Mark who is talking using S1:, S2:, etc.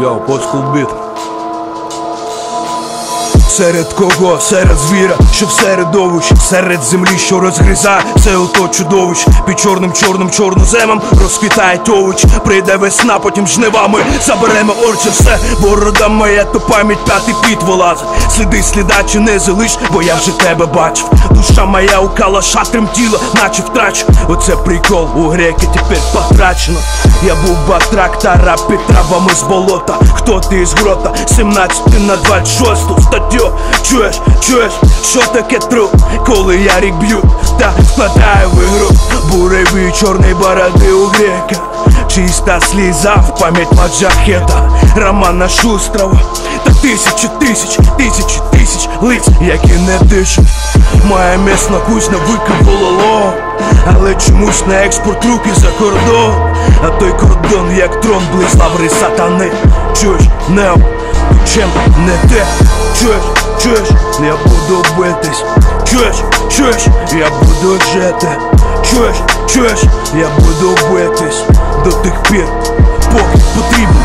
S1: Jo, po s'ku bit Серед кого? Серед звіра, що в середовищі Серед землі, що розгризає все ото чудовищ Під чорним чорним чорноземом розквітають овоч Прийде весна, потім жнивами заберемо орче все Борода моя, то пам'ять п'ятий піт вилазить. Сліди сліда чи не залиш, бо я вже тебе бачив. Душа моя у калаша тремтіла, наче втрачу. Оце прикол у греки тепер потрачено. Я був батрак та під травами з болота. Хто ти із грота? 17 на 26 статтю Чуєш, чуєш, що таке труп, коли я рік б'ю Та вкладаю в ігру. Буреві чорний бороди у грека Чиста сліза в пам'ять маджахета Романа Шустрова Та тисячі тисяч, тисячі тисяч лиць, які не дишуть. Моя місна кузня викопала але чомусь на експорт руки за кордон. А той кордон, як трон, близь лаври сатани. Чуєш, нео, нічим не те. Чуєш, чуєш, я буду битись, чуєш, чуєш, я буду жити, чуєш, чуєш, я буду битись до тих пір, поки потрібно.